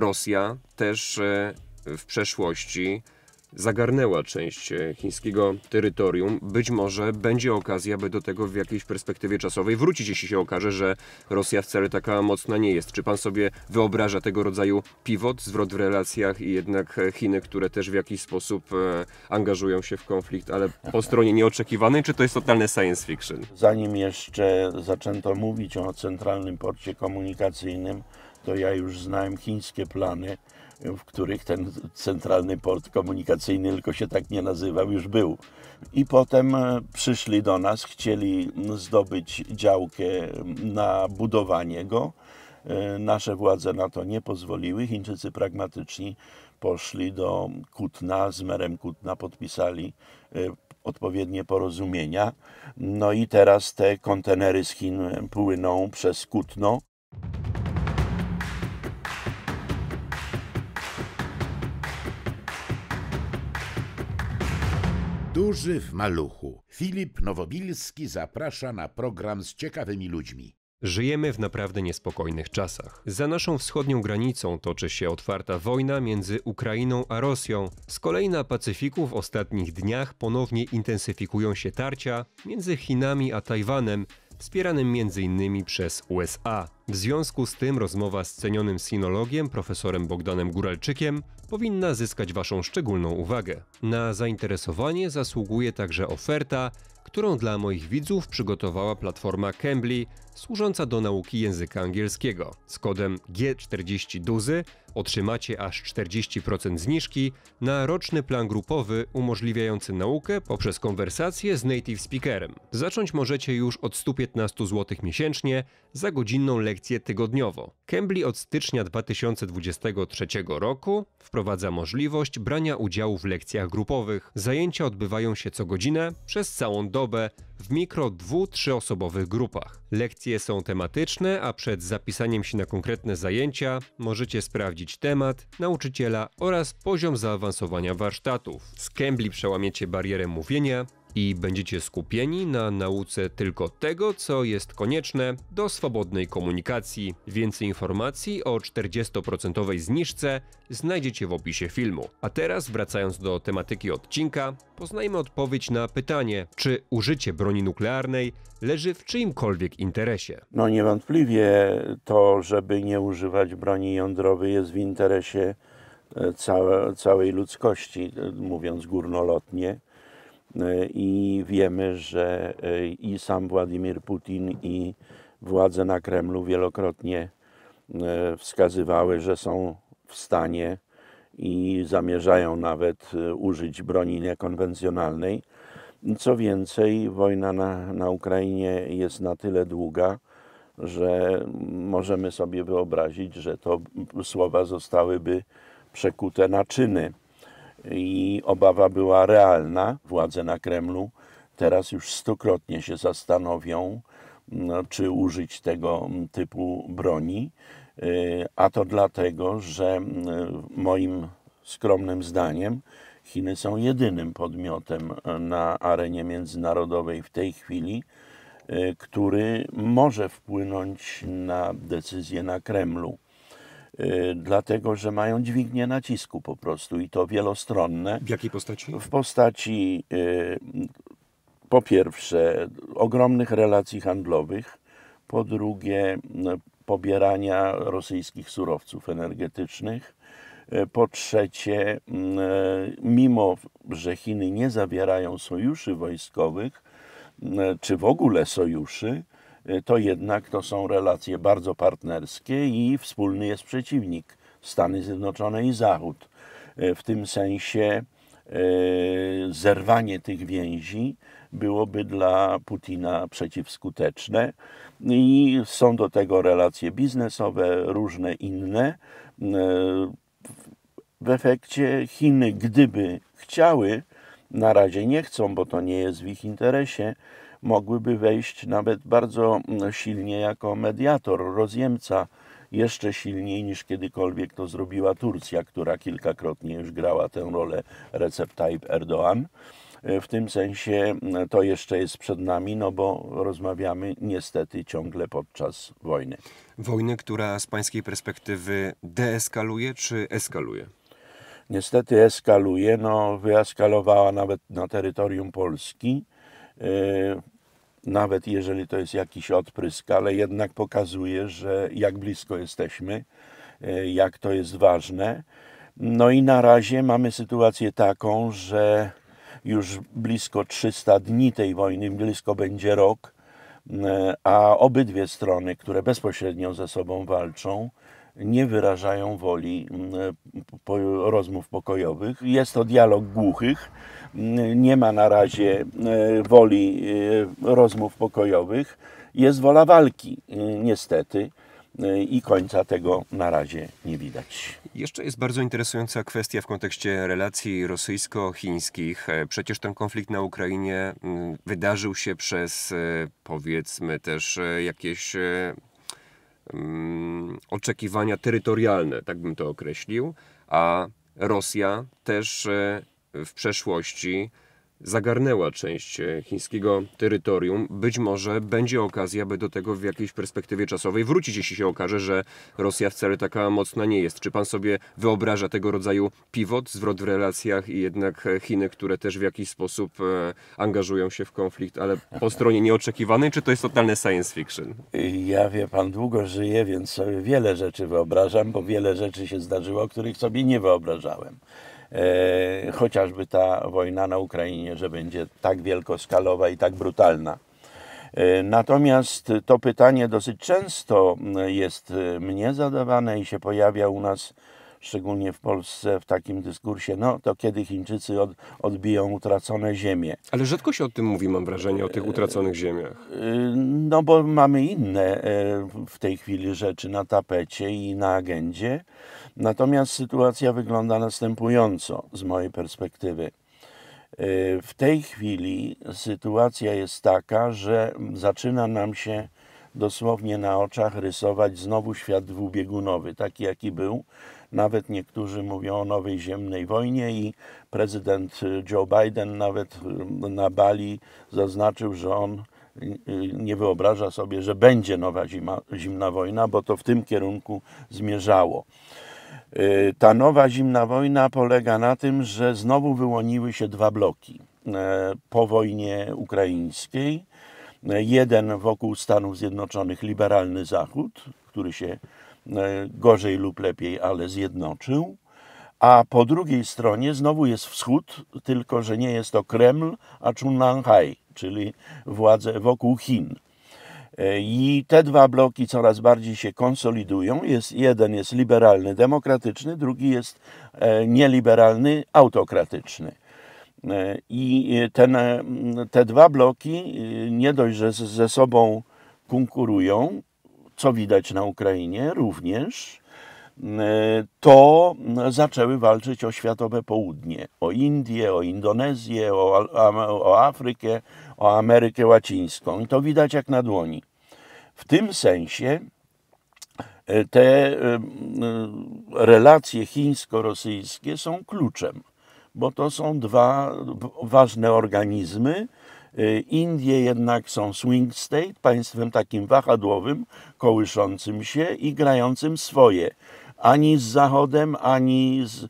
Rosja też e, w przeszłości zagarnęła część e, chińskiego terytorium. Być może będzie okazja, by do tego w jakiejś perspektywie czasowej wrócić, jeśli się okaże, że Rosja wcale taka mocna nie jest. Czy pan sobie wyobraża tego rodzaju pivot, zwrot w relacjach i jednak e, Chiny, które też w jakiś sposób angażują się w konflikt, ale po stronie nieoczekiwanej, czy to jest totalne science fiction? Zanim jeszcze zaczęto mówić o centralnym porcie komunikacyjnym, to ja już znałem chińskie plany w których ten centralny port komunikacyjny, tylko się tak nie nazywał, już był. I potem e, przyszli do nas, chcieli zdobyć działkę na budowanie go. E, nasze władze na to nie pozwoliły. Chińczycy pragmatyczni poszli do Kutna, z merem Kutna podpisali e, odpowiednie porozumienia. No i teraz te kontenery z Chin płyną przez Kutno. Duży w maluchu. Filip Nowobilski zaprasza na program z ciekawymi ludźmi. Żyjemy w naprawdę niespokojnych czasach. Za naszą wschodnią granicą toczy się otwarta wojna między Ukrainą a Rosją. Z kolei na Pacyfiku w ostatnich dniach ponownie intensyfikują się tarcia między Chinami a Tajwanem, wspieranym m.in. przez USA. W związku z tym rozmowa z cenionym sinologiem profesorem Bogdanem Góralczykiem powinna zyskać Waszą szczególną uwagę. Na zainteresowanie zasługuje także oferta, którą dla moich widzów przygotowała platforma Cambly, służąca do nauki języka angielskiego. Z kodem G40DUZY otrzymacie aż 40% zniżki na roczny plan grupowy umożliwiający naukę poprzez konwersację z native speakerem. Zacząć możecie już od 115 zł miesięcznie za godzinną lekcję tygodniowo. Cambly od stycznia 2023 roku wprowadza możliwość brania udziału w lekcjach grupowych. Zajęcia odbywają się co godzinę przez całą dobę w mikro dwu, trzyosobowych grupach. Lekcje są tematyczne, a przed zapisaniem się na konkretne zajęcia możecie sprawdzić temat, nauczyciela oraz poziom zaawansowania warsztatów. Z Cambly przełamiecie barierę mówienia i będziecie skupieni na nauce tylko tego, co jest konieczne do swobodnej komunikacji. Więcej informacji o 40% zniżce znajdziecie w opisie filmu. A teraz, wracając do tematyki odcinka, poznajmy odpowiedź na pytanie, czy użycie broni nuklearnej leży w czyimkolwiek interesie. No niewątpliwie to, żeby nie używać broni jądrowej jest w interesie e, całe, całej ludzkości, e, mówiąc górnolotnie. E, i wiemy, że e, i sam Władimir Putin i władze na Kremlu wielokrotnie e, wskazywały, że są w stanie i zamierzają nawet użyć broni niekonwencjonalnej. Co więcej, wojna na, na Ukrainie jest na tyle długa, że możemy sobie wyobrazić, że to słowa zostałyby przekute na czyny i obawa była realna. Władze na Kremlu teraz już stokrotnie się zastanowią, no, czy użyć tego typu broni. Y, a to dlatego, że y, moim skromnym zdaniem Chiny są jedynym podmiotem na arenie międzynarodowej w tej chwili, y, który może wpłynąć na decyzje na Kremlu. Y, dlatego że mają dźwignię nacisku po prostu i to wielostronne. W jakiej postaci? W postaci y, po pierwsze ogromnych relacji handlowych, po drugie pobierania rosyjskich surowców energetycznych, y, po trzecie, mimo że Chiny nie zawierają sojuszy wojskowych, czy w ogóle sojuszy, to jednak to są relacje bardzo partnerskie i wspólny jest przeciwnik Stany Zjednoczone i Zachód. Y, w tym sensie y, zerwanie tych więzi byłoby dla Putina przeciwskuteczne i są do tego relacje biznesowe, różne inne. W efekcie Chiny, gdyby chciały, na razie nie chcą, bo to nie jest w ich interesie, mogłyby wejść nawet bardzo mm, silnie jako mediator, rozjemca, jeszcze silniej niż kiedykolwiek to zrobiła Turcja, która kilkakrotnie już grała tę rolę Recep Tayyip Erdoğan. E, W tym sensie e, to jeszcze jest przed nami, no bo rozmawiamy niestety ciągle podczas wojny. Wojny, która z pańskiej perspektywy deeskaluje czy eskaluje? Niestety eskaluje, no wyeskalowała nawet na terytorium Polski. Nawet jeżeli to jest jakiś odprysk, ale jednak pokazuje, że jak blisko jesteśmy, e, jak to jest ważne. No i na razie mamy sytuację taką, że już blisko 300 dni tej wojny, blisko będzie rok, e, a obydwie strony, które bezpośrednio ze sobą walczą, nie wyrażają woli m, po, rozmów pokojowych. Jest to dialog głuchych. M, Nie ma na razie e, woli e, rozmów pokojowych. Jest wola walki, e, niestety. I końca tego na razie nie widać. Jeszcze jest bardzo interesująca kwestia w kontekście relacji rosyjsko-chińskich. Przecież ten konflikt na Ukrainie mm, wydarzył się przez, powiedzmy, też jakieś mm, oczekiwania terytorialne, tak bym to określił, a Rosja też e, w przeszłości zagarnęła część e, chińskiego terytorium. Być może będzie okazja, by do tego w jakiejś perspektywie czasowej wrócić, jeśli się okaże, że Rosja wcale taka mocna nie jest. Czy pan sobie wyobraża tego rodzaju pivot, zwrot w relacjach i jednak e, Chiny, które też w jakiś sposób e, angażują się w konflikt, ale po stronie nieoczekiwanej, czy to jest totalne science fiction? Ja wie pan, długo żyję, więc sobie wiele rzeczy wyobrażam, bo wiele rzeczy się zdarzyło, których sobie nie wyobrażałem. E, chociażby ta wojna na Ukrainie, że będzie tak wielkoskalowa i tak brutalna. E, Natomiast to pytanie dosyć często jest e, mnie zadawane i się pojawia u nas, szczególnie w Polsce, w takim dyskursie, no to kiedy Chińczycy od, odbiją utracone ziemie. Ale rzadko się o tym mówi, mam wrażenie, o tych utraconych ziemiach. No bo mamy inne w tej chwili rzeczy na tapecie i na agendzie. Natomiast sytuacja wygląda następująco z mojej perspektywy. Y, W tej chwili sytuacja jest taka, że zaczyna nam się dosłownie na oczach rysować znowu świat dwubiegunowy, taki jaki był. Nawet niektórzy mówią o nowej ziemnej wojnie i prezydent Joe Biden nawet y, na Bali zaznaczył, że on y, nie wyobraża sobie, że będzie nowa zima, zimna wojna, bo to w tym kierunku zmierzało. Y, Ta nowa zimna wojna polega na tym, że znowu wyłoniły się dwa bloki e, po wojnie ukraińskiej. E, Jeden wokół Stanów Zjednoczonych liberalny Zachód, który się gorzej lub lepiej, ale zjednoczył. A po drugiej stronie znowu jest wschód, tylko że nie jest to Kreml, a Chunanhai, czyli władze wokół Chin. I te dwa bloki coraz bardziej się konsolidują. Jest, jeden jest liberalny, demokratyczny, drugi jest e, nieliberalny, autokratyczny. E, I ten, te dwa bloki e, nie dość, że ze sobą konkurują, co widać na Ukrainie również, to zaczęły walczyć o światowe południe, o Indię, o Indonezję, o, o Afrykę, o Amerykę Łacińską. I to widać jak na dłoni. W tym sensie e, te e, m, relacje chińsko-rosyjskie są kluczem, bo to są dwa ważne organizmy. E, Indie jednak są swing state, państwem takim wahadłowym, kołyszącym się i grającym swoje. Ani z Zachodem, ani z,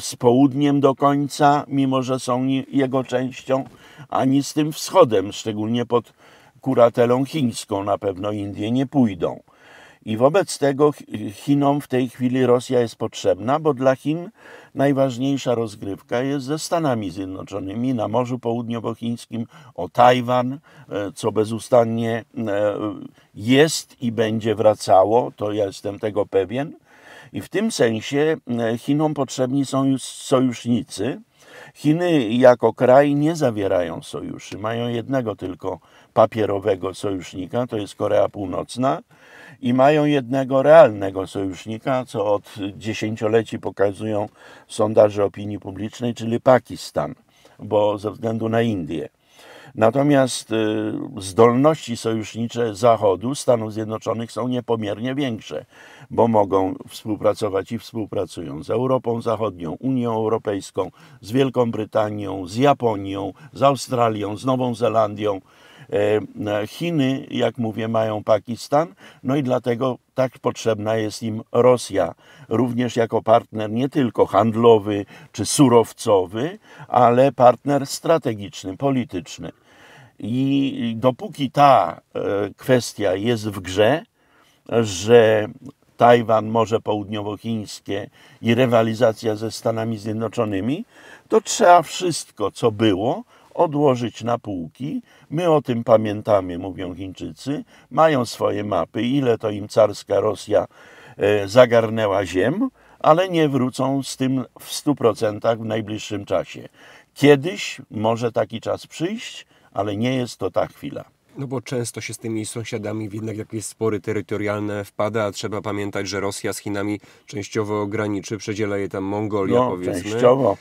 z południem do końca, mimo że są jego częścią, ani z tym wschodem, szczególnie pod kuratelą chińską. Na pewno Indie nie pójdą. I wobec tego Ch- Chinom w tej chwili Rosja jest potrzebna, bo dla Chin najważniejsza rozgrywka jest ze Stanami Zjednoczonymi na Morzu Południowochińskim o Tajwan, e, co bezustannie e, jest i będzie wracało, to ja jestem tego pewien. I w tym sensie e, Chinom potrzebni są sojusznicy. Chiny jako kraj nie zawierają sojuszy, mają jednego tylko papierowego sojusznika, to jest Korea Północna i mają jednego realnego sojusznika, co od dziesięcioleci pokazują sondaże opinii publicznej, czyli Pakistan, bo ze względu na Indię. Natomiast y, zdolności sojusznicze Zachodu, Stanów Zjednoczonych są niepomiernie większe, bo mogą współpracować i współpracują z Europą Zachodnią, Unią Europejską, z Wielką Brytanią, z Japonią, z Australią, z Nową Zelandią. E, Chiny, jak mówię, mają Pakistan, no i dlatego tak potrzebna jest im Rosja, również jako partner nie tylko handlowy czy surowcowy, ale partner strategiczny, polityczny. I dopóki ta e, kwestia jest w grze, że Tajwan, Morze Południowochińskie i rywalizacja ze Stanami Zjednoczonymi, to trzeba wszystko, co było, odłożyć na półki. My o tym pamiętamy, mówią Chińczycy. Mają swoje mapy, ile to im carska Rosja e, zagarnęła ziem, ale nie wrócą z tym w 100% w najbliższym czasie. Kiedyś może taki czas przyjść, ale nie jest to ta chwila. No bo często się z tymi sąsiadami w jednak jakieś spory terytorialne wpada, a trzeba pamiętać, że Rosja z Chinami częściowo graniczy, przedziela je tam Mongolia No, powiedzmy. częściowo.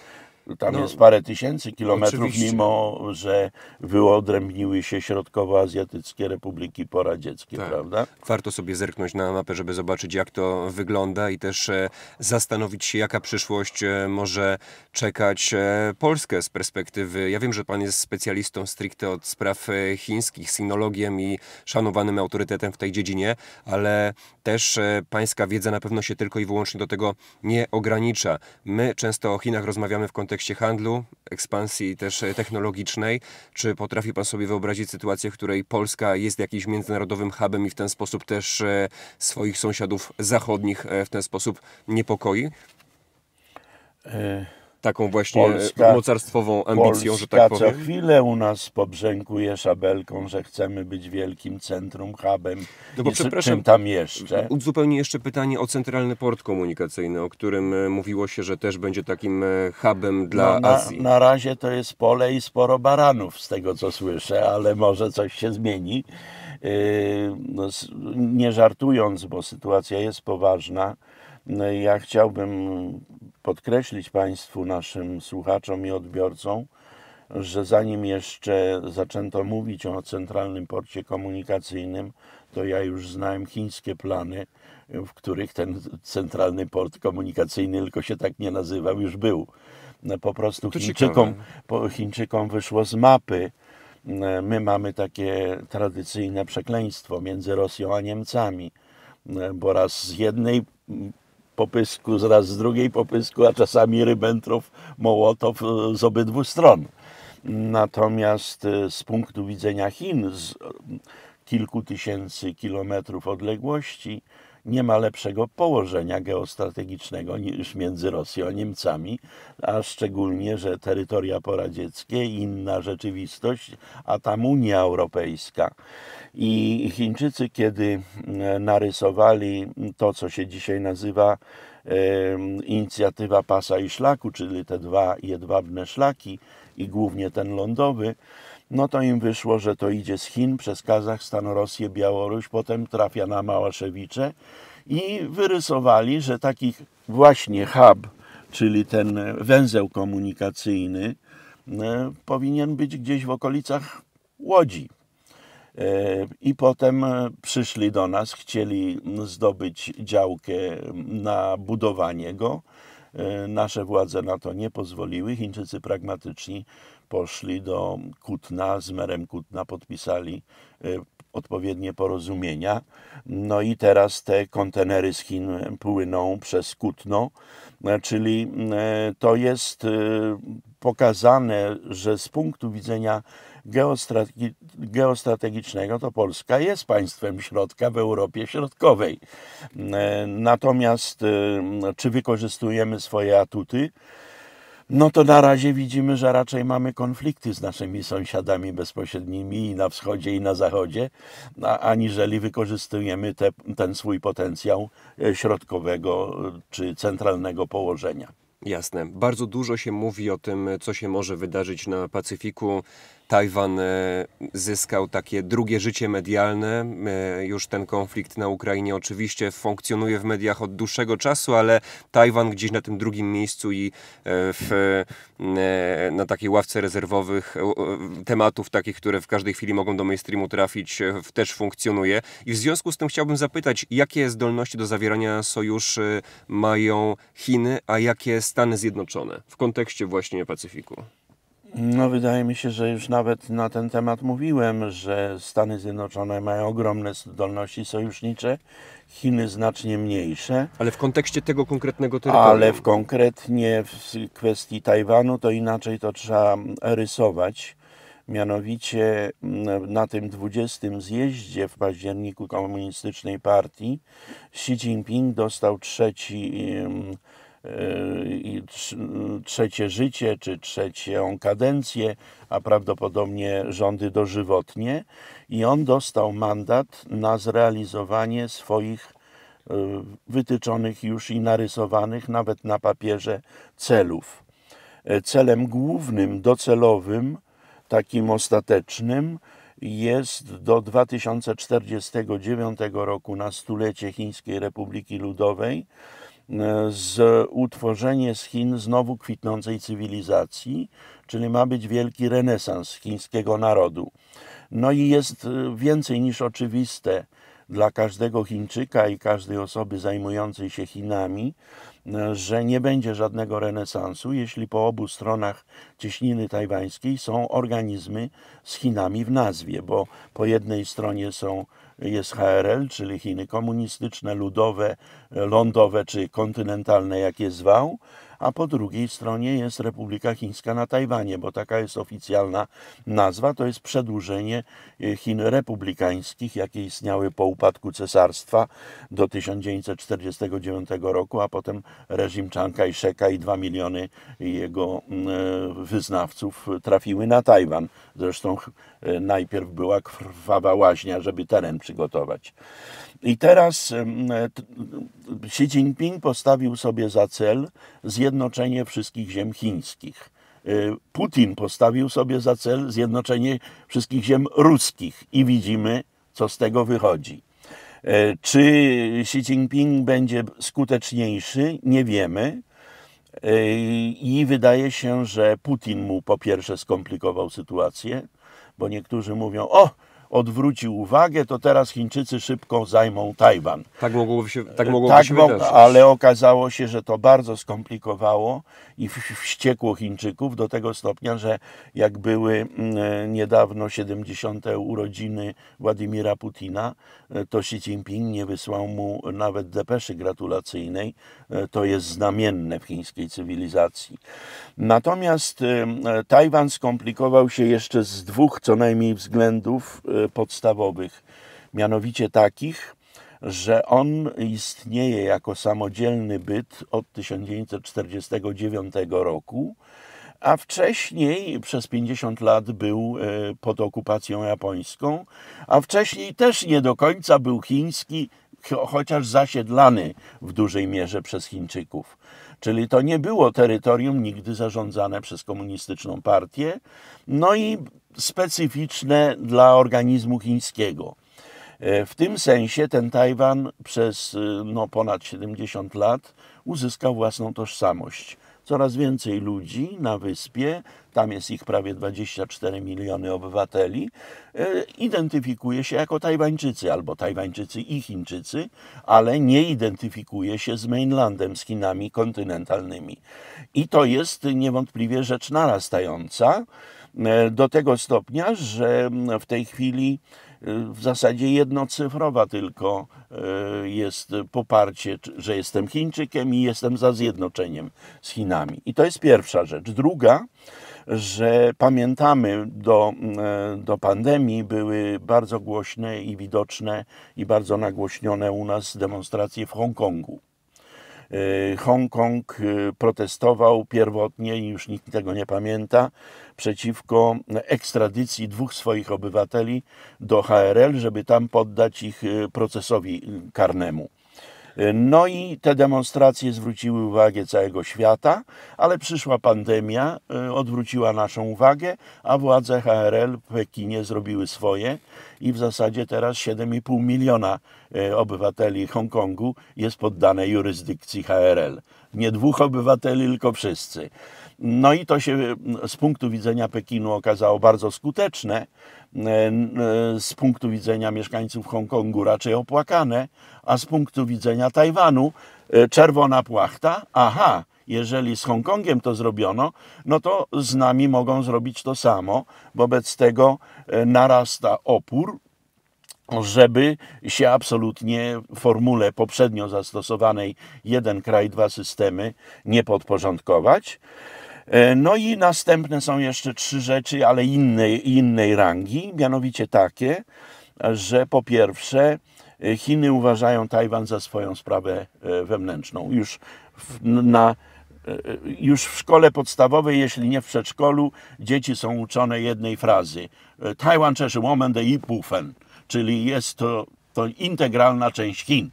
Tam No, jest parę tysięcy kilometrów, oczywiście. mimo że wyodrębniły się środkowoazjatyckie republiki poradzieckie, Tak. prawda? Warto sobie zerknąć na mapę, żeby zobaczyć, jak to wygląda i też e, zastanowić się, jaka przyszłość e, może czekać e, Polskę z perspektywy. Ja wiem, że pan jest specjalistą stricte od spraw chińskich, sinologiem i szanowanym autorytetem w tej dziedzinie, ale też e, pańska wiedza na pewno się tylko i wyłącznie do tego nie ogranicza. My często o Chinach rozmawiamy w kontekście handlu, ekspansji też e, technologicznej. Czy potrafi pan sobie wyobrazić sytuację, w której Polska jest jakimś międzynarodowym hubem i w ten sposób też e, swoich sąsiadów zachodnich w ten sposób niepokoi? E, Taką właśnie Polska- mocarstwową ambicją, że Polska tak co powiem. chwilę u nas pobrzękuje szabelką, że chcemy być wielkim centrum, hubem. No bo I przepraszam, czym tam jeszcze? Uzupełnię jeszcze pytanie o centralny port komunikacyjny, o którym e, mówiło się, że też będzie takim e, hubem dla No, na, Azji. na razie to jest pole i sporo baranów, z tego co słyszę, ale może coś się zmieni. Yy, no, nie żartując, bo sytuacja jest poważna, ja chciałbym podkreślić Państwu, naszym słuchaczom i odbiorcom, że zanim jeszcze zaczęto mówić o centralnym porcie komunikacyjnym, to ja już znałem chińskie plany, w których ten centralny port komunikacyjny, tylko się tak nie nazywał, już był. No, Po prostu Chińczykom, po Chińczykom wyszło z mapy. My mamy takie tradycyjne przekleństwo między Rosją a Niemcami, bo raz z jednej popysku, raz z drugiej popysku, a czasami Ribbentrop, Mołotow e, z obydwu stron. Natomiast e, z punktu widzenia Chin, z e, kilku tysięcy kilometrów odległości, nie ma lepszego położenia geostrategicznego niż między Rosją a Niemcami, a szczególnie, że terytoria poradzieckie, inna rzeczywistość, a tam Unia Europejska. I Chińczycy, kiedy e, narysowali to, co się dzisiaj nazywa em, inicjatywa pasa i szlaku, czyli te dwa jedwabne szlaki i głównie ten lądowy, no to im wyszło, że to idzie z Chin przez Kazachstan, Rosję, Białoruś, potem trafia na Małaszewicze i wyrysowali, że taki właśnie hub, czyli ten węzeł komunikacyjny, e, powinien być gdzieś w okolicach Łodzi. E, I potem e, przyszli do nas, chcieli zdobyć działkę na budowanie go. Nasze władze na to nie pozwoliły. Chińczycy pragmatyczni poszli do Kutna, z merem Kutna podpisali e, odpowiednie porozumienia. No i teraz te kontenery z Chin płyną przez Kutno, e, czyli e, to jest pokazane, że z punktu widzenia geostrategi- geostrategicznego to Polska jest państwem środka w Europie Środkowej. Natomiast czy wykorzystujemy swoje atuty? No to na razie widzimy, że raczej mamy konflikty z naszymi sąsiadami bezpośrednimi i na wschodzie i na zachodzie, aniżeli wykorzystujemy te, ten swój potencjał e, środkowego e, czy centralnego położenia. Jasne. Bardzo dużo się mówi o tym, co się może wydarzyć na Pacyfiku. Tajwan e, zyskał takie drugie życie medialne. E, już ten konflikt na Ukrainie oczywiście funkcjonuje w mediach od dłuższego czasu, ale Tajwan gdzieś na tym drugim miejscu i w, na takiej ławce rezerwowych tematów takich, które w każdej chwili mogą do mainstreamu trafić, też funkcjonuje. I w związku z tym chciałbym zapytać, jakie zdolności do zawierania sojuszy mają Chiny, a jakie Stany Zjednoczone w kontekście właśnie Pacyfiku? No, wydaje mi się, że już nawet na ten temat mówiłem, że Stany Zjednoczone mają ogromne zdolności sojusznicze, Chiny znacznie mniejsze. Ale w kontekście tego konkretnego terytorium. Ale w konkretnie w kwestii Tajwanu to inaczej to trzeba rysować. Mianowicie mm, na tym 20 zjeździe w październiku Komunistycznej Partii Xi Jinping dostał trzeci trzecie życie, czy trzecią kadencję, a prawdopodobnie rządy dożywotnie i on dostał mandat na zrealizowanie swoich e, wytyczonych już i narysowanych nawet na papierze celów. E, celem głównym, docelowym, takim ostatecznym jest do 2049 roku na stulecie Chińskiej Republiki Ludowej z utworzenie z Chin znowu kwitnącej cywilizacji, czyli ma być wielki renesans chińskiego narodu. No i jest y, więcej niż oczywiste dla każdego Chińczyka i każdej osoby zajmującej się Chinami, y, że nie będzie żadnego renesansu, jeśli po obu stronach cieśniny tajwańskiej są organizmy z Chinami w nazwie, bo po jednej stronie są jest HRL, czyli Chiny komunistyczne, ludowe, lądowe czy kontynentalne, jak je zwał, a po drugiej stronie jest Republika Chińska na Tajwanie, bo taka jest oficjalna nazwa, to jest przedłużenie e, Chin republikańskich, jakie istniały po upadku cesarstwa do 1949 roku, a potem reżim Chiang Kai-sheka i dwa miliony jego e, wyznawców trafiły na Tajwan. Zresztą e, najpierw była krwawa łaźnia, żeby teren przygotować. I teraz Xi Jinping postawił sobie za cel zjednoczenie wszystkich ziem chińskich. Y, Putin postawił sobie za cel zjednoczenie wszystkich ziem ruskich i widzimy, co z tego wychodzi. Y, czy Xi Jinping będzie skuteczniejszy? Nie wiemy. Y, I wydaje się, że Putin mu po pierwsze skomplikował sytuację, bo niektórzy mówią: O, odwrócił uwagę, to teraz Chińczycy szybko zajmą Tajwan. Tak mogłoby się, tak mogłoby tak się wydarzyć. Ale okazało się, że to bardzo skomplikowało i wściekło Chińczyków do tego stopnia, że jak były mm, niedawno 70. urodziny Władimira Putina, e, to Xi Jinping nie wysłał mu nawet depeszy gratulacyjnej. E, to jest znamienne w chińskiej cywilizacji. Natomiast e, Tajwan skomplikował się jeszcze z dwóch co najmniej względów podstawowych, mianowicie takich, że on istnieje jako samodzielny byt od 1949 roku, a wcześniej przez 50 lat był e, pod okupacją japońską, a wcześniej też nie do końca był chiński, chociaż zasiedlany w dużej mierze przez Chińczyków. Czyli to nie było terytorium nigdy zarządzane przez komunistyczną partię, no i specyficzne dla organizmu chińskiego. E, w tym sensie ten Tajwan przez e, no, ponad 70 lat uzyskał własną tożsamość. Coraz więcej ludzi na wyspie, tam jest ich prawie 24 miliony obywateli, e, identyfikuje się jako Tajwańczycy albo Tajwańczycy i Chińczycy, ale nie identyfikuje się z mainlandem, z Chinami kontynentalnymi. I to jest niewątpliwie rzecz narastająca do tego stopnia, że w tej chwili w zasadzie jednocyfrowa tylko e, jest poparcie, że jestem Chińczykiem i jestem za zjednoczeniem z Chinami. I to jest pierwsza rzecz. Druga, że pamiętamy do, e, do pandemii były bardzo głośne i widoczne i bardzo nagłośnione u nas demonstracje w Hongkongu. E, Hongkong protestował pierwotnie, i już nikt tego nie pamięta, przeciwko ekstradycji dwóch swoich obywateli do HRL, żeby tam poddać ich y, procesowi karnemu. No i te demonstracje zwróciły uwagę całego świata, ale przyszła pandemia, y, odwróciła naszą uwagę, a władze HRL w Pekinie zrobiły swoje i w zasadzie teraz 7,5 miliona y, obywateli Hongkongu jest poddane jurysdykcji HRL. Nie dwóch obywateli, tylko wszyscy. No i to się z punktu widzenia Pekinu okazało bardzo skuteczne, z punktu widzenia mieszkańców Hongkongu raczej opłakane, a z punktu widzenia Tajwanu e, czerwona płachta. Aha, jeżeli z Hongkongiem to zrobiono, no to z nami mogą zrobić to samo. Wobec tego e, narasta opór, żeby się absolutnie formule poprzednio zastosowanej jeden kraj, dwa systemy nie podporządkować. E, no i następne są jeszcze trzy rzeczy, ale innej, innej rangi, mianowicie takie, że po pierwsze e, Chiny uważają Tajwan za swoją sprawę e, wewnętrzną. Już w, na już w szkole podstawowej, jeśli nie w przedszkolu, dzieci są uczone jednej frazy. Taiwan Czeszy Woman de Ipufen, czyli jest to, to integralna część Chin.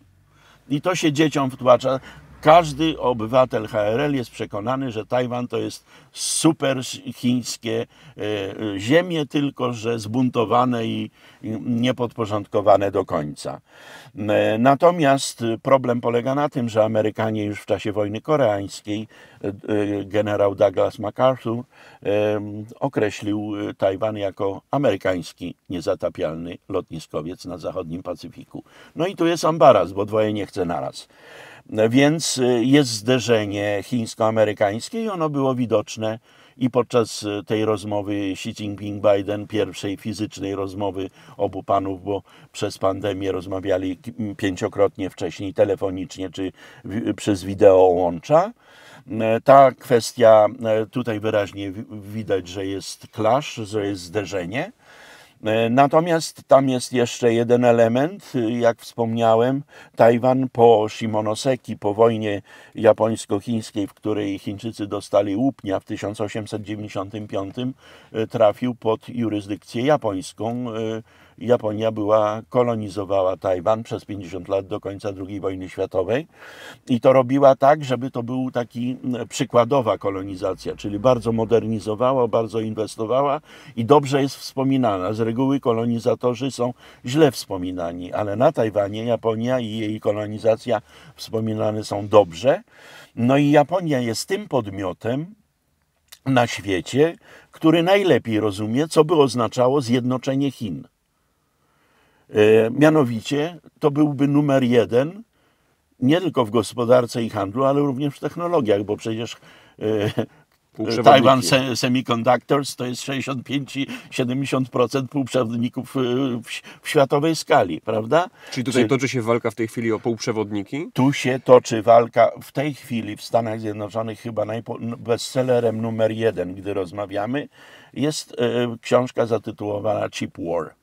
I to się dzieciom wtłacza. Każdy obywatel HRL jest przekonany, że Tajwan to jest super chińskie e, e, ziemie, tylko że zbuntowane i niepodporządkowane do końca. E, natomiast problem polega na tym, że Amerykanie już w czasie wojny koreańskiej, generał Douglas MacArthur określił Tajwan jako amerykański niezatapialny lotniskowiec na zachodnim Pacyfiku. No i tu jest ambaraz, bo dwoje nie chce naraz. Więc y, jest zderzenie chińsko-amerykańskie i ono było widoczne i podczas y, tej rozmowy Xi Jinping-Biden, pierwszej fizycznej rozmowy obu panów, bo przez pandemię rozmawiali pięciokrotnie wcześniej telefonicznie czy przez wideo łącza. E, ta kwestia, e, tutaj wyraźnie widać, że jest clash, że jest zderzenie. E, natomiast tam jest jeszcze jeden element, jak wspomniałem, Tajwan po Shimonoseki, po wojnie japońsko-chińskiej, w której Chińczycy dostali łupnia w 1895, e, trafił pod jurysdykcję japońską e, Japonia była, kolonizowała Tajwan przez 50 lat do końca II wojny światowej i to robiła tak, żeby to był taki przykładowa kolonizacja, czyli bardzo modernizowała, bardzo inwestowała i dobrze jest wspominana. Z reguły kolonizatorzy są źle wspominani, ale na Tajwanie Japonia i jej kolonizacja wspominane są dobrze. No i Japonia jest tym podmiotem, na świecie, który najlepiej rozumie, co by oznaczało zjednoczenie Chin. E, mianowicie to byłby numer jeden nie tylko w gospodarce i handlu, ale również w technologiach, bo przecież e, Taiwan Semiconductors to jest 65-70% półprzewodników e, w, światowej skali, prawda? Czyli tutaj Czy, toczy się walka w tej chwili o półprzewodniki? Tu się toczy walka w tej chwili w Stanach Zjednoczonych chyba bestsellerem numer jeden, gdy rozmawiamy, jest książka zatytułowana Chip War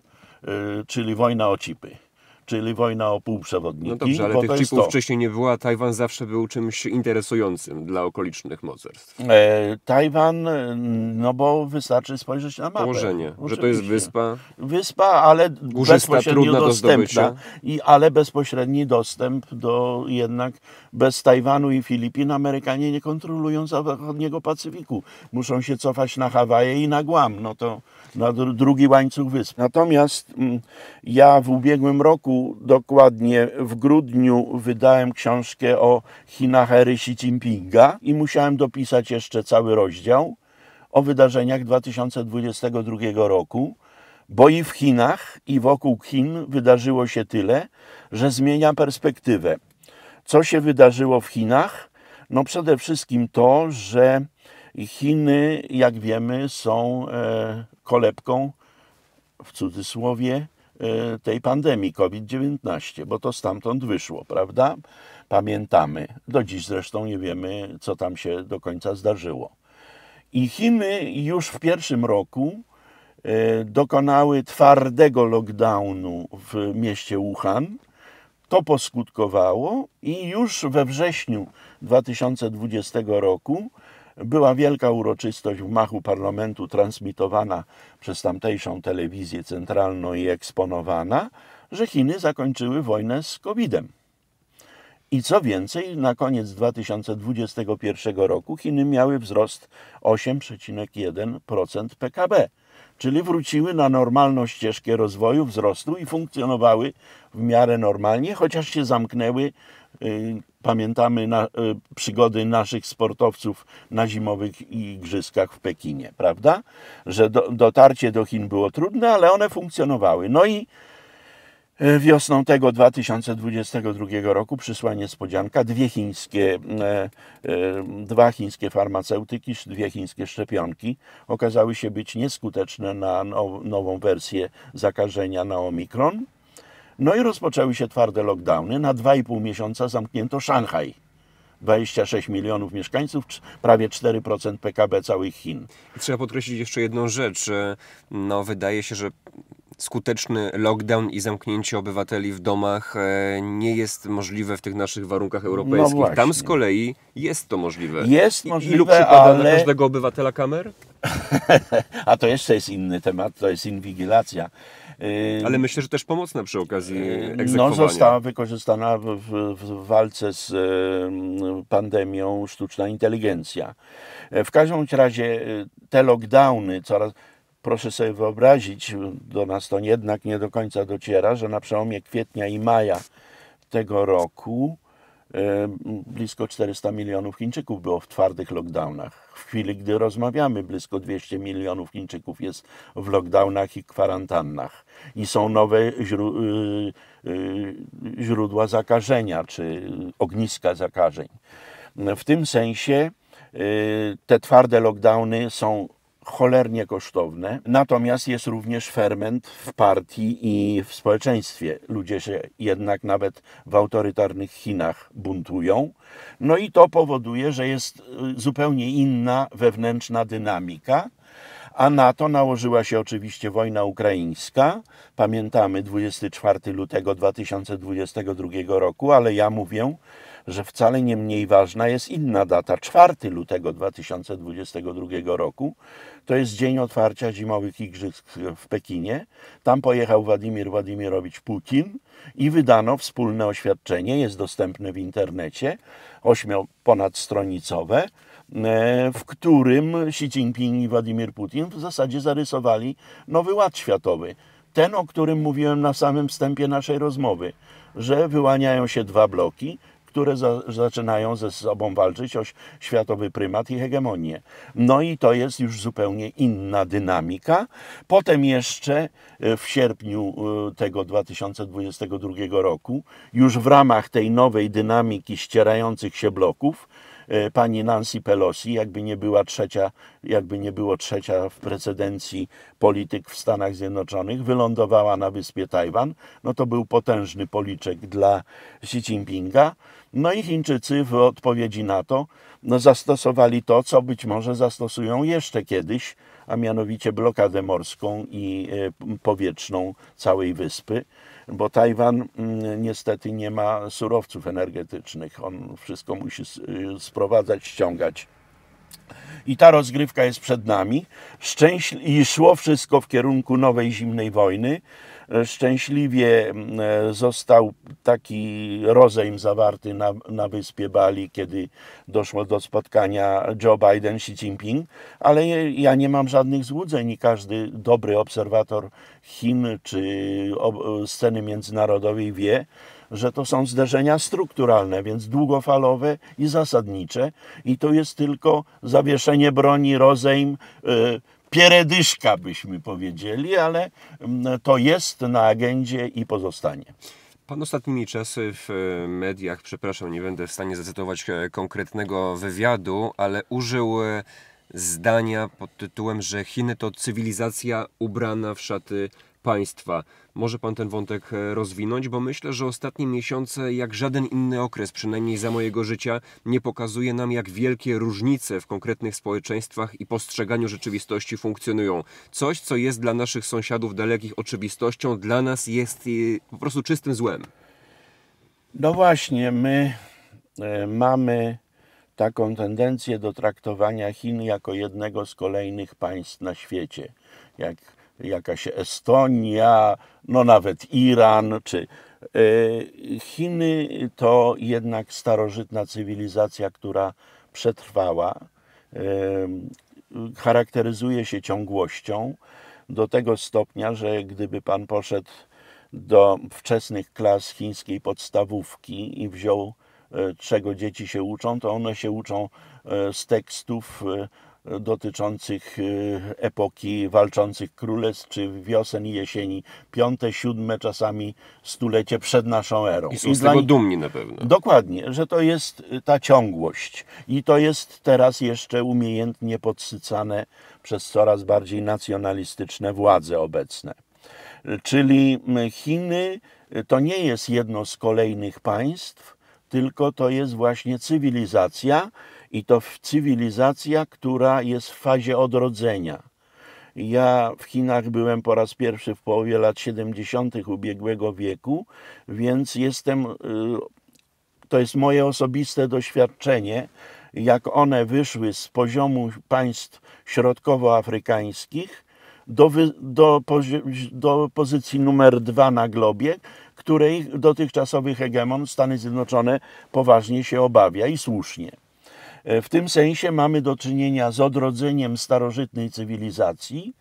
czyli wojna o chipy czyli wojna o półprzewodniki. No dobrze, ale tych chipów wcześniej nie było, a Tajwan zawsze był czymś interesującym dla okolicznych mocarstw. E, Tajwan, no bo wystarczy spojrzeć na mapę. Położenie, Oczywiście. że to jest wyspa. Wyspa, ale Górzysta, bezpośrednio dostępna. I, ale bezpośredni dostęp do jednak bez Tajwanu i Filipin Amerykanie nie kontrolują zachodniego Pacyfiku. Muszą się cofać na Hawaje i na Guam. No to na drugi łańcuch wysp. Natomiast mm, ja w ubiegłym roku, dokładnie w grudniu, wydałem książkę o Chinach ery Xi Jinpinga i musiałem dopisać jeszcze cały rozdział o wydarzeniach 2022 roku, bo i w Chinach, i wokół Chin wydarzyło się tyle, że zmienia perspektywę. Co się wydarzyło w Chinach? No przede wszystkim to, że Chiny, jak wiemy, są e, kolebką, w cudzysłowie, tej pandemii COVID-19, bo to stamtąd wyszło, prawda? Pamiętamy. Do dziś zresztą nie wiemy, co tam się do końca zdarzyło. I Chiny już w pierwszym roku e, dokonały twardego lockdownu w mieście Wuhan. To poskutkowało i już we wrześniu 2020 roku była wielka uroczystość w machu parlamentu, transmitowana przez tamtejszą telewizję centralną i eksponowana, że Chiny zakończyły wojnę z COVID-em. I co więcej, na koniec 2021 roku Chiny miały wzrost 8,1% PKB, czyli wróciły na normalną ścieżkę rozwoju, wzrostu i funkcjonowały w miarę normalnie, chociaż się zamknęły. Pamiętamy na, y, przygody naszych sportowców na zimowych igrzyskach w Pekinie, prawda? Że do, dotarcie do Chin było trudne, ale one funkcjonowały. No i E, Wiosną tego 2022 roku przyszła niespodzianka. Dwie chińskie, e, e, dwa chińskie farmaceutyki, dwie chińskie szczepionki okazały się być nieskuteczne na now, nową wersję zakażenia na Omikron. No i rozpoczęły się twarde lockdowny. Na 2,5 miesiąca zamknięto Szanghaj. 26 milionów mieszkańców, prawie 4% PKB całych Chin. Trzeba podkreślić jeszcze jedną rzecz. że, No, wydaje się, że skuteczny lockdown i zamknięcie obywateli w domach e, nie jest możliwe w tych naszych warunkach europejskich. właśnie. Tam z kolei jest to możliwe. Jest I- możliwe, Ilu przypada ale- na każdego obywatela kamer? A to jeszcze jest inny temat, to jest inwigilacja. Ale myślę, że też pomocna przy okazji No, egzekwowania. została wykorzystana w, w, w walce z pandemią sztuczna inteligencja. E, W każdym razie e, te lockdowny coraz. Proszę sobie wyobrazić, do nas to jednak nie do końca dociera, że na przełomie kwietnia i maja tego roku blisko 400 milionów Chińczyków było w twardych lockdownach. W chwili, gdy rozmawiamy, blisko 200 milionów Chińczyków jest w lockdownach i kwarantannach. I są nowe źró- y, y, źródła zakażenia, czy ogniska zakażeń. W tym sensie y, te twarde lockdowny są cholernie kosztowne, natomiast jest również ferment w partii i w społeczeństwie. Ludzie się jednak nawet w autorytarnych Chinach buntują. No i to powoduje, że jest y, zupełnie inna wewnętrzna dynamika. A na to nałożyła się oczywiście wojna ukraińska. Pamiętamy 24 lutego 2022 roku, ale ja mówię, że wcale nie mniej ważna jest inna data 4 lutego 2022 roku. To jest dzień otwarcia zimowych igrzysk w Pekinie. Tam pojechał Władimir Władimirowicz Putin i wydano wspólne oświadczenie, jest dostępne w internecie, ośmio ponadstronicowe, e, w którym Xi Jinping i Władimir Putin w zasadzie zarysowali nowy ład światowy. Ten, o którym mówiłem na samym wstępie naszej rozmowy, że wyłaniają się dwa bloki, które za, zaczynają ze sobą walczyć o światowy prymat i hegemonię. No i to jest już zupełnie inna dynamika. Potem jeszcze e, w sierpniu e, tego 2022 roku, już w ramach tej nowej dynamiki ścierających się bloków, pani Nancy Pelosi, jakby nie była trzecia, jakby nie było trzecia w precedencji polityk w Stanach Zjednoczonych, wylądowała na wyspie Tajwan. No to był potężny policzek dla Xi Jinpinga. No i Chińczycy w odpowiedzi na to no, zastosowali to, co być może zastosują jeszcze kiedyś, a mianowicie blokadę morską i e, powietrzną całej wyspy, bo Tajwan mm, niestety nie ma surowców energetycznych. On wszystko musi y, sprowadzać, ściągać. I ta rozgrywka jest przed nami. Szczęśl- I szło wszystko w kierunku nowej zimnej wojny. E, Szczęśliwie mm, e, został taki rozejm zawarty na, na wyspie Bali, kiedy doszło do spotkania Joe Biden-Xi Jinping, ale ja nie mam żadnych złudzeń i każdy dobry obserwator Chin czy o, sceny międzynarodowej wie, że to są zderzenia strukturalne, więc długofalowe i zasadnicze. I to jest tylko zawieszenie broni, rozejm, y, pieredyszka byśmy powiedzieli, ale mm, to jest na agendzie i pozostanie. Pan ostatnimi czasy w e, mediach, przepraszam, nie będę w stanie zacytować e, konkretnego wywiadu, ale użył e, zdania pod tytułem, że Chiny to cywilizacja ubrana w szaty państwa. Może pan ten wątek e, rozwinąć, bo myślę, że ostatnie miesiące, jak żaden inny okres, przynajmniej za mojego życia, nie pokazuje nam, jak wielkie różnice w konkretnych społeczeństwach i postrzeganiu rzeczywistości funkcjonują. Coś, co jest dla naszych sąsiadów dalekich oczywistością, dla nas jest e, po prostu czystym złem. No właśnie, my e, mamy taką tendencję do traktowania Chin jako jednego z kolejnych państw na świecie. Jak jakaś Estonia, no nawet Iran, czy e, Chiny to jednak starożytna cywilizacja, która przetrwała, e, charakteryzuje się ciągłością do tego stopnia, że gdyby pan poszedł do wczesnych klas chińskiej podstawówki i wziął e, czego dzieci się uczą, to one się uczą z tekstów dotyczących y, epoki walczących królestw, czy wiosen i jesieni, piąte, siódme, czasami stulecie przed naszą erą. I są I z tego dumni na pewno. Dokładnie, że to jest ta ciągłość i to jest teraz jeszcze umiejętnie podsycane przez coraz bardziej nacjonalistyczne władze obecne. Czyli Chiny to nie jest jedno z kolejnych państw, tylko to jest właśnie cywilizacja, i to cywilizacja, która jest w fazie odrodzenia. Ja w Chinach byłem po raz pierwszy w połowie lat 70. ubiegłego wieku, więc jestem, y, to jest moje osobiste doświadczenie, jak one wyszły z poziomu państw środkowoafrykańskich do, do, do pozycji numer dwa na globie, której dotychczasowy hegemon Stany Zjednoczone poważnie się obawia i słusznie. E, w tym sensie mamy do czynienia z odrodzeniem starożytnej cywilizacji,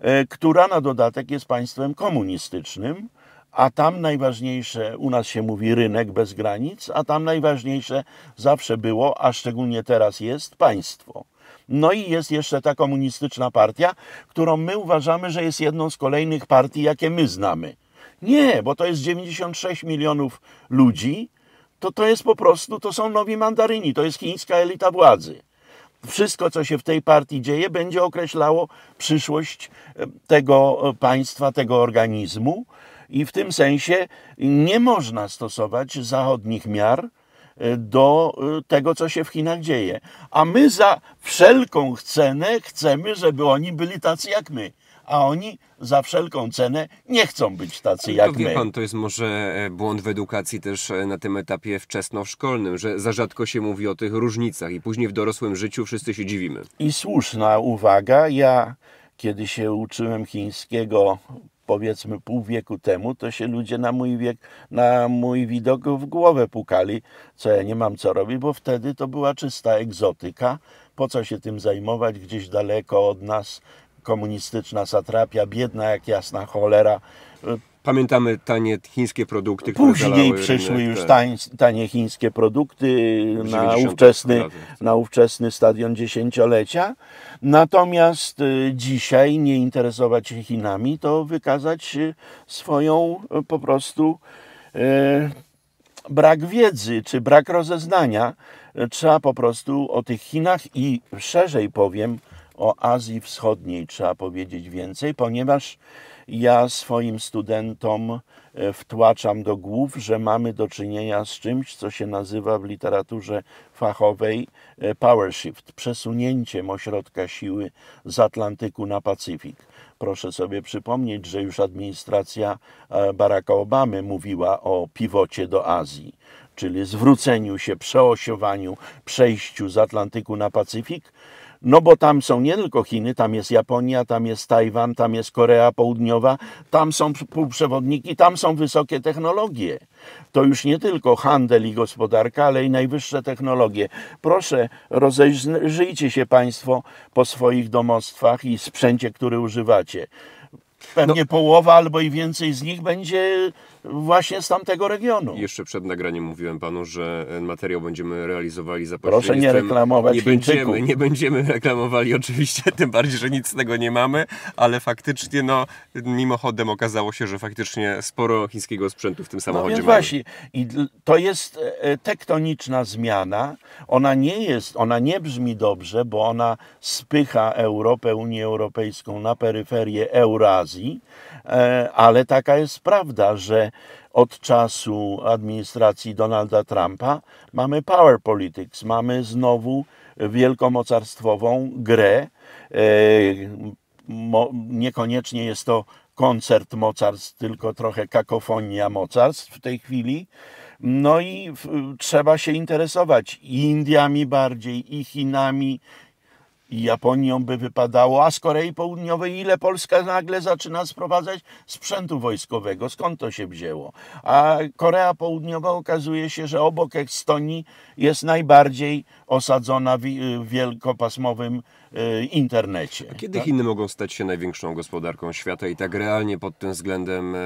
e, która na dodatek jest państwem komunistycznym, a tam najważniejsze, u nas się mówi rynek bez granic, a tam najważniejsze zawsze było, a szczególnie teraz jest państwo. No i jest jeszcze ta komunistyczna partia, którą my uważamy, że jest jedną z kolejnych partii, jakie my znamy. Nie, bo to jest 96 milionów ludzi, to to jest po prostu, to są nowi mandaryni, to jest chińska elita władzy. Wszystko, co się w tej partii dzieje, będzie określało przyszłość e, tego e, państwa, tego organizmu. I w tym sensie nie można stosować zachodnich miar e, do tego, co się w Chinach dzieje. A my za wszelką cenę chcemy, żeby oni byli tacy jak my a oni za wszelką cenę nie chcą być tacy jak to wie my. pan, to jest może e, błąd w edukacji też e, na tym etapie wczesnoszkolnym, że za rzadko się mówi o tych różnicach i później w dorosłym życiu wszyscy się dziwimy. I słuszna uwaga. Ja, kiedy się uczyłem chińskiego powiedzmy pół wieku temu, to się ludzie na mój wiek, na mój widok w głowę pukali, co ja nie mam co robić, bo wtedy to była czysta egzotyka. Po co się tym zajmować gdzieś daleko od nas, komunistyczna satrapia, biedna jak jasna cholera. Pamiętamy tanie chińskie produkty, które Później przyszły rynek, już tak. tań, tanie chińskie produkty na ówczesny, na ówczesny stadion dziesięciolecia. Natomiast y, dzisiaj nie interesować się Chinami, to wykazać y, swoją y, po prostu brak wiedzy czy brak rozeznania. Trzeba po prostu o tych Chinach i szerzej powiem, o Azji Wschodniej trzeba powiedzieć więcej, ponieważ ja swoim studentom e, wtłaczam do głów, że mamy do czynienia z czymś, co się nazywa w literaturze fachowej e, power shift, przesunięciem ośrodka siły z Atlantyku na Pacyfik. Proszę sobie przypomnieć, że już administracja e, Baracka Obamy mówiła o piwocie do Azji, czyli zwróceniu się, przeosiowaniu, przejściu z Atlantyku na Pacyfik no bo tam są nie tylko Chiny, tam jest Japonia, tam jest Tajwan, tam jest Korea Południowa, tam są półprzewodniki, tam są wysokie technologie. To już nie tylko handel i gospodarka, ale i najwyższe technologie. Proszę, rozejrzyjcie się Państwo po swoich domostwach i sprzęcie, który używacie. Pewnie no. połowa albo i więcej z nich będzie właśnie z tamtego regionu. Jeszcze przed nagraniem mówiłem panu, że materiał będziemy realizowali za Proszę nie reklamować nie będziemy, nie będziemy reklamowali oczywiście, tym bardziej, że nic z tego nie mamy, ale faktycznie no mimochodem okazało się, że faktycznie sporo chińskiego sprzętu w tym no samochodzie no więc mamy. właśnie i to jest e, tektoniczna zmiana. Ona nie jest, ona nie brzmi dobrze, bo ona spycha Europę, Unię Europejską na peryferię Eurazji, e, ale taka jest prawda, że od czasu administracji Donalda Trumpa mamy power politics, mamy znowu wielkomocarstwową grę. E, niekoniecznie jest to koncert mocarstw, tylko trochę kakofonia mocarstw w tej chwili. No i trzeba się interesować i Indiami bardziej, i Chinami, i Japonią by wypadało, a z Korei Południowej ile Polska nagle zaczyna sprowadzać sprzętu wojskowego, skąd to się wzięło? A Korea Południowa okazuje się, że obok Estonii jest najbardziej osadzona w wielkopasmowym y, internecie. Kiedy Chiny mogą stać się największą gospodarką świata i tak realnie pod tym względem e,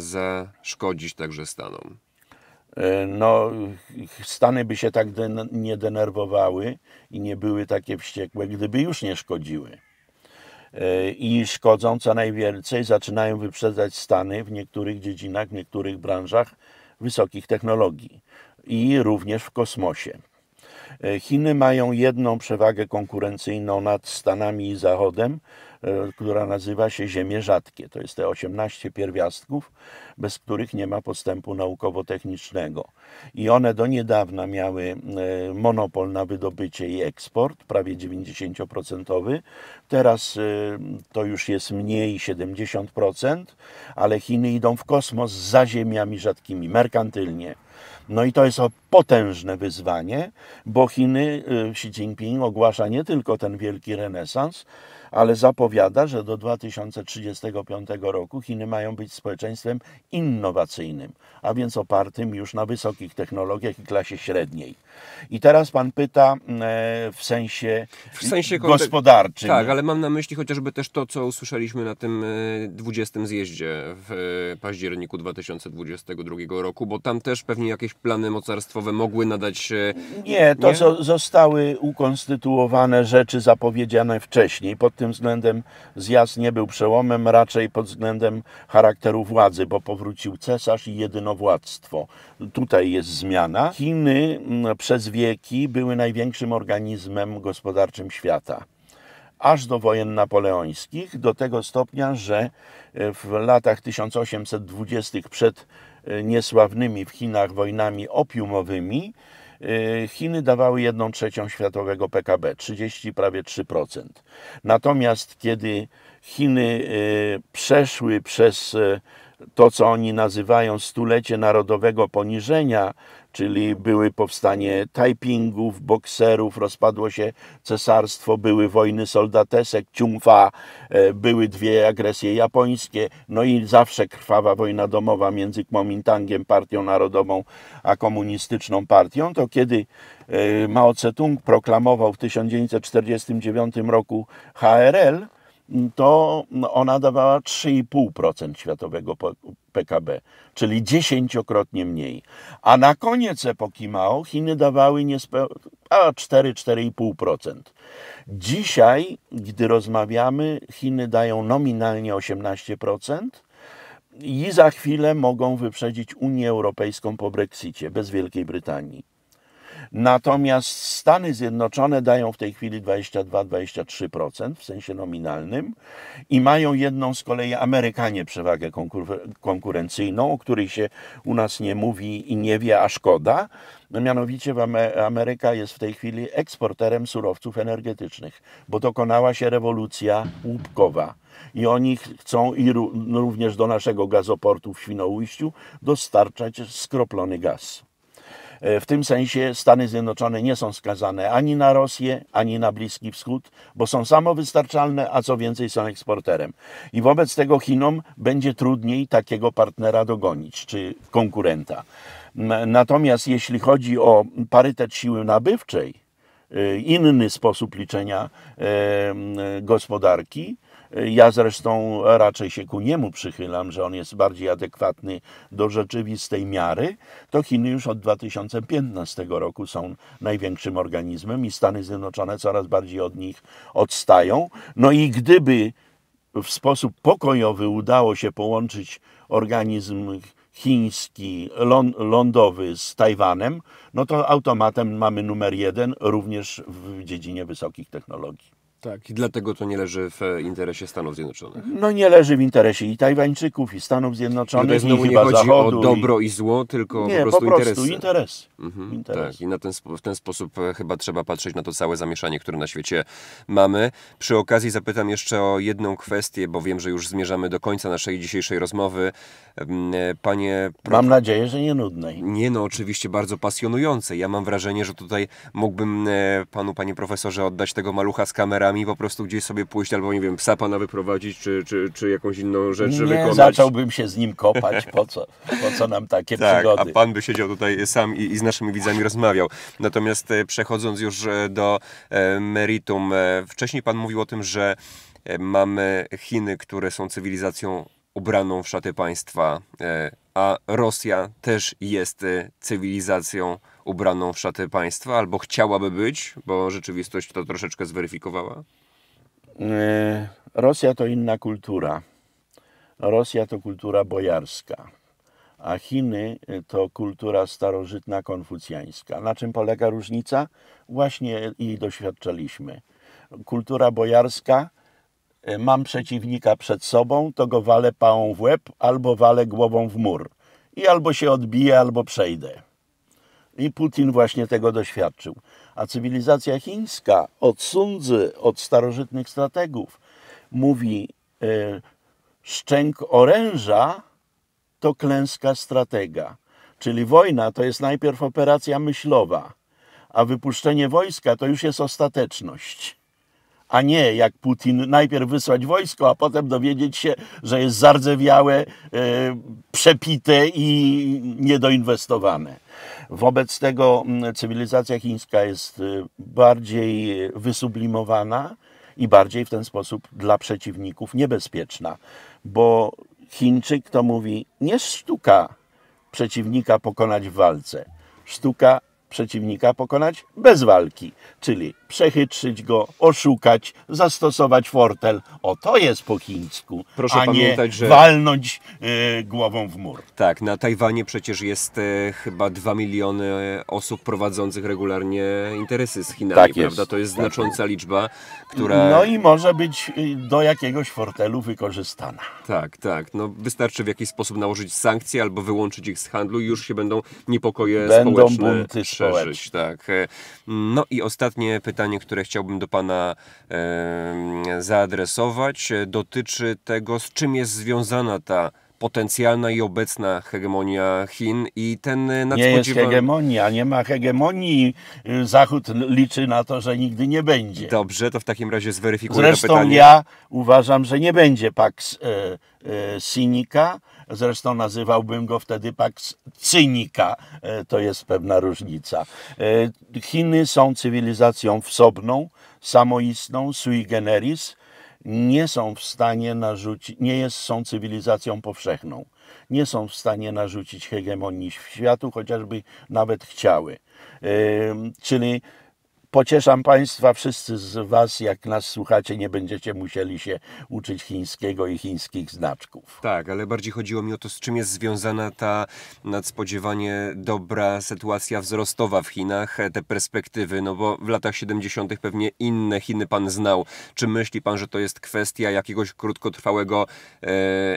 zaszkodzić także Stanom? E, no, Stany by się tak nie denerwowały i nie były takie wściekłe, gdyby już nie szkodziły. E, I szkodzą co najwięcej, zaczynają wyprzedzać Stany w niektórych dziedzinach, w niektórych branżach wysokich technologii i również w kosmosie. E, Chiny mają jedną przewagę konkurencyjną nad Stanami i Zachodem, która nazywa się Ziemie Rzadkie. To jest te 18 pierwiastków, bez których nie ma postępu naukowo-technicznego. I one do niedawna miały e, monopol na wydobycie i eksport, prawie 90%. Teraz to już jest mniej 70%, ale Chiny idą w kosmos za ziemiami rzadkimi, merkantylnie. No i to jest potężne wyzwanie, bo Chiny, Xi Jinping ogłasza nie tylko ten wielki renesans, ale zapowiada, że do 2035 roku Chiny mają być społeczeństwem innowacyjnym, a więc opartym już na wysokich technologiach i klasie średniej. I teraz pan pyta e, w sensie, W sensie gospodarczym. Tak, ale mam na myśli chociażby też to, co usłyszeliśmy na tym e, 20 zjeździe w e, październiku 2022 roku, bo tam też pewnie jakieś plany mocarstwowe mogły nadać e, Nie, to Nie? zo- zostały ukonstytuowane rzeczy zapowiedziane wcześniej. Pod tym względem zjazd nie był przełomem, raczej pod względem charakteru władzy, bo powrócił cesarz i jedynowładztwo. Tutaj jest zmiana. Chiny mm, przez wieki były największym organizmem gospodarczym świata aż do wojen napoleońskich, do tego stopnia, że e, w latach 1820 przed e, niesławnymi w Chinach wojnami opiumowymi Chiny dawały 1 trzecią światowego PKB, 30 prawie 3%. Natomiast kiedy Chiny e, przeszły przez e, to, co oni nazywają stulecie narodowego poniżenia, czyli były powstanie tajpingów, bokserów, rozpadło się cesarstwo, były wojny soldatesek, ciumfa, e, były dwie agresje japońskie, no i zawsze krwawa wojna domowa między Kuomintangiem, partią narodową, a komunistyczną partią, to kiedy e, Mao Tse-tung proklamował w 1949 roku HRL, to ona dawała 3,5% światowego PKB, czyli dziesięciokrotnie mniej. A na koniec epoki Mao Chiny dawały niespe... a 4-4,5%. Dzisiaj, gdy rozmawiamy, Chiny dają nominalnie 18% i za chwilę mogą wyprzedzić Unię Europejską po Brexicie bez Wielkiej Brytanii. Natomiast Stany Zjednoczone dają w tej chwili 22-23% w sensie nominalnym i mają jedną z kolei Amerykanie przewagę konkur- konkurencyjną, o której się u nas nie mówi i nie wie, a szkoda. Mianowicie w Ame- Ameryka jest w tej chwili eksporterem surowców energetycznych, bo dokonała się rewolucja łupkowa. I oni ch- chcą i ró- również do naszego gazoportu w Świnoujściu dostarczać skroplony gaz. E, W tym sensie Stany Zjednoczone nie są skazane ani na Rosję, ani na Bliski Wschód, bo są samowystarczalne, a co więcej są eksporterem. I wobec tego Chinom będzie trudniej takiego partnera dogonić, czy konkurenta. Natomiast jeśli chodzi o parytet siły nabywczej, e, inny sposób liczenia e, gospodarki. Ja zresztą raczej się ku niemu przychylam, że on jest bardziej adekwatny do rzeczywistej miary. To Chiny już od 2015 roku są największym organizmem i Stany Zjednoczone coraz bardziej od nich odstają. No i gdyby w sposób pokojowy udało się połączyć organizm chiński, ląd, lądowy z Tajwanem, no to automatem mamy numer jeden również w dziedzinie wysokich technologii. Tak, i dlatego to nie leży w e, interesie Stanów Zjednoczonych. No nie leży w interesie i Tajwańczyków, i Stanów Zjednoczonych, i znowu nie chodzi Zachodu. o dobro i zło, tylko i... Nie, po prostu, po prostu interesy. interesy. Mhm, Interes. Tak, i na ten, w ten sposób e, chyba trzeba patrzeć na to całe zamieszanie, które na świecie mamy. Przy okazji zapytam jeszcze o jedną kwestię, bo wiem, że już zmierzamy do końca naszej dzisiejszej rozmowy. E, Panie pro... Mam nadzieję, że nie nudnej. Nie no, oczywiście bardzo pasjonujące. Ja mam wrażenie, że tutaj mógłbym panu, panie profesorze, oddać tego malucha z kamerami sami po prostu gdzieś sobie pójść, albo nie wiem, psa pana wyprowadzić, czy, czy, czy jakąś inną rzecz Nie wykonać? zacząłbym się z nim kopać, po co, po co nam takie Tak, a przygody. pan by siedział tutaj sam i, i z naszymi widzami rozmawiał. Natomiast e, przechodząc już e, do e, meritum, e, wcześniej pan mówił o tym, że mamy Chiny, które są cywilizacją ubraną w szaty państwa, a Rosja też jest cywilizacją ubraną w szaty państwa, albo chciałaby być, bo rzeczywistość to troszeczkę zweryfikowała. E, Rosja to inna kultura. Rosja to kultura bojarska, a Chiny to kultura starożytna konfucjańska. Na czym polega różnica? Właśnie jej doświadczaliśmy. Kultura bojarska, e, mam przeciwnika przed sobą, to go walę pałą w łeb albo walę głową w mur. I albo się odbiję, albo przejdę. I Putin właśnie tego doświadczył. A cywilizacja chińska od Sundzy, od starożytnych strategów, mówi e, szczęk oręża to klęska stratega. Czyli wojna to jest najpierw operacja myślowa, a wypuszczenie wojska to już jest ostateczność. A nie jak Putin najpierw wysłać wojsko, a potem dowiedzieć się, że jest zardzewiałe, e, przepite i niedoinwestowane. Wobec tego mm, cywilizacja chińska jest y, bardziej wysublimowana i bardziej w ten sposób dla przeciwników niebezpieczna, bo Chińczyk to mówi nie sztuka przeciwnika pokonać w walce, sztuka przeciwnika pokonać bez walki, czyli przechytrzyć go, oszukać, zastosować fortel. O to jest po chińsku, Proszę a nie pamiętać, że- walnąć y, głową w mur. Tak, na Tajwanie przecież jest e, chyba 2 miliony osób prowadzących regularnie interesy z Chinami, Tak jest, prawda? To jest tak. znacząca liczba, która... No i może być y, do jakiegoś fortelu wykorzystana. Tak, tak. No, wystarczy w jakiś sposób nałożyć sankcje albo wyłączyć ich z handlu i już się będą niepokoje Będą społeczne szerzyć. społeczne. Tak. E, No i ostatnie pytanie, które chciałbym do Pana zaadresować, e, dotyczy tego, z czym jest związana ta potencjalna i obecna hegemonia Chin i ten e, Nie jest hegemonia, nie ma hegemonii. y, Zachód liczy na to, że nigdy nie będzie. Dobrze, to w takim razie zweryfikuję to Zresztą pytanie. ja uważam, że nie będzie Pax e, e, Sinica. Zresztą nazywałbym go wtedy Pax Cynika. E, to jest pewna różnica. E, Chiny są cywilizacją wsobną, samoistną, sui generis. Nie są w stanie narzucić, nie jest, są cywilizacją powszechną. Nie są w stanie narzucić hegemonii światu, chociażby nawet chciały. E, Czyli Pocieszam Państwa, wszyscy z Was, jak nas słuchacie, nie będziecie musieli się uczyć chińskiego i chińskich znaczków. Tak, ale bardziej chodziło mi o to, z czym jest związana ta nadspodziewanie dobra sytuacja wzrostowa w Chinach, te perspektywy, no bo w latach 70. pewnie inne Chiny pan znał. Czy myśli pan, że to jest kwestia jakiegoś krótkotrwałego e,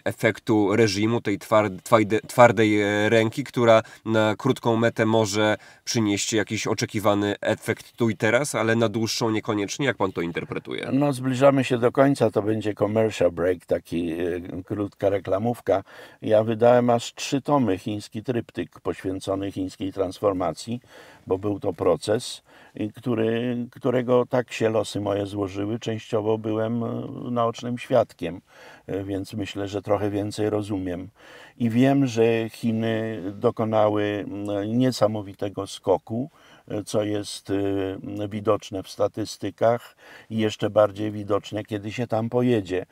efektu reżimu, tej twardej e, ręki, która na krótką metę może przynieść jakiś oczekiwany efekt tu i teraz, ale na dłuższą niekoniecznie? Jak pan to interpretuje? No, zbliżamy się do końca, to będzie commercial break, taki e, krótka reklamówka. Ja wydałem aż trzy tomy, chiński tryptyk poświęcony chińskiej transformacji, bo był to proces, który, którego tak się losy moje złożyły. Częściowo byłem e, naocznym świadkiem, e, więc myślę, że trochę więcej rozumiem. I wiem, że Chiny dokonały mm, niesamowitego skoku co jest y, widoczne w statystykach i jeszcze bardziej widoczne, kiedy się tam pojedzie.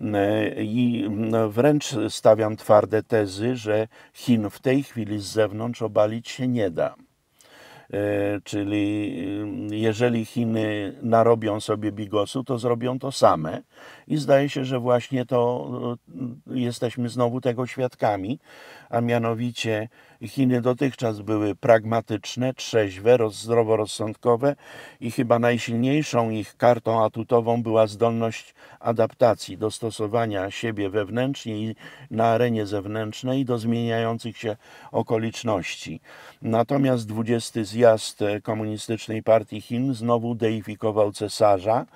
Y, I y, wręcz stawiam twarde tezy, że Chin w tej chwili z zewnątrz obalić się nie da. E, Czyli y, jeżeli Chiny narobią sobie bigosu, to zrobią to same. I zdaje się, że właśnie to y, jesteśmy znowu tego świadkami, a mianowicie Chiny dotychczas były pragmatyczne, trzeźwe, roz, zdroworozsądkowe i chyba najsilniejszą ich kartą atutową była zdolność adaptacji, dostosowania siebie wewnętrznie i na arenie zewnętrznej do zmieniających się okoliczności. Natomiast 20 zjazd Komunistycznej Partii Chin znowu deifikował cesarza,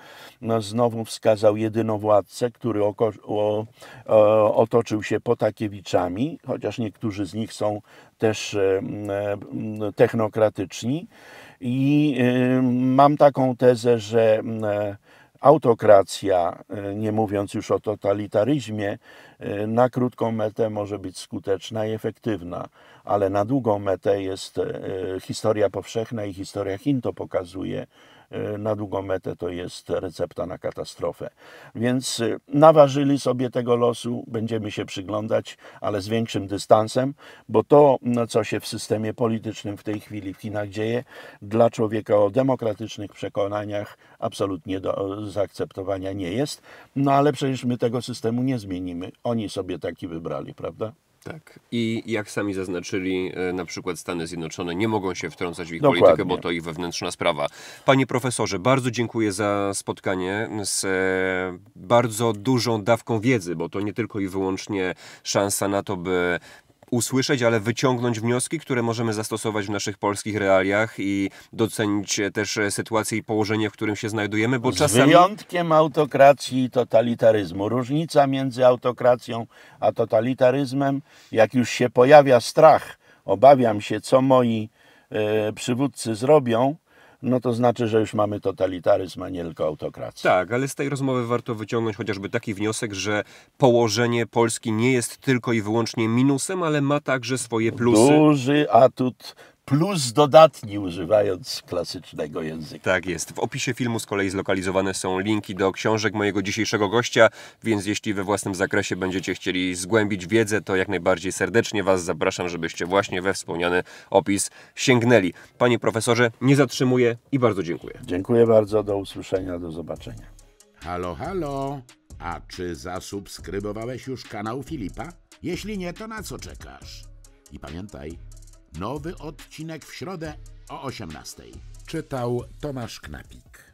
no, znowu wskazał jedynowładcę, który otoczył się Potakiewiczami, chociaż niektórzy z nich są też e, e, technokratyczni. I e, mam taką tezę, że autokracja, nie mówiąc już o totalitaryzmie, na krótką metę może być skuteczna i efektywna, ale na długą metę jest historia powszechna i historia Chin to pokazuje. Na długą metę to jest recepta na katastrofę. Więc naważyli sobie tego losu, będziemy się przyglądać, ale z większym dystansem, bo to, no, co się w systemie politycznym w tej chwili w Chinach dzieje, dla człowieka o demokratycznych przekonaniach absolutnie do zaakceptowania nie jest. No ale przecież my tego systemu nie zmienimy. Oni sobie taki wybrali, prawda? Tak. I jak sami zaznaczyli, e, na przykład Stany Zjednoczone nie mogą się wtrącać w ich Dokładnie. politykę, bo to ich wewnętrzna sprawa. Panie profesorze, bardzo dziękuję za spotkanie z e, bardzo dużą dawką wiedzy, bo to nie tylko i wyłącznie szansa na to, by usłyszeć, ale wyciągnąć wnioski, które możemy zastosować w naszych polskich realiach i docenić też sytuację i położenie, w którym się znajdujemy, bo Z czasami... wyjątkiem autokracji i totalitaryzmu. Różnica między autokracją a totalitaryzmem, jak już się pojawia strach, obawiam się, co moi e, przywódcy zrobią, no to znaczy, że już mamy totalitaryzm, a nie tylko autokrację. Tak, ale z tej rozmowy warto wyciągnąć chociażby taki wniosek, że położenie Polski nie jest tylko i wyłącznie minusem, ale ma także swoje plusy. Duży atut plus dodatni, używając klasycznego języka. Tak jest. W opisie filmu z kolei zlokalizowane są linki do książek mojego dzisiejszego gościa, więc jeśli we własnym zakresie będziecie chcieli zgłębić wiedzę, to jak najbardziej serdecznie Was zapraszam, żebyście właśnie we wspomniany opis sięgnęli. Panie profesorze, nie zatrzymuję i bardzo dziękuję. Dziękuję bardzo, do usłyszenia, do zobaczenia. Halo, halo. A czy zasubskrybowałeś już kanał Filipa? Jeśli nie, to na co czekasz? I pamiętaj, nowy odcinek w środę o 18:00. Czytał Tomasz Knapik.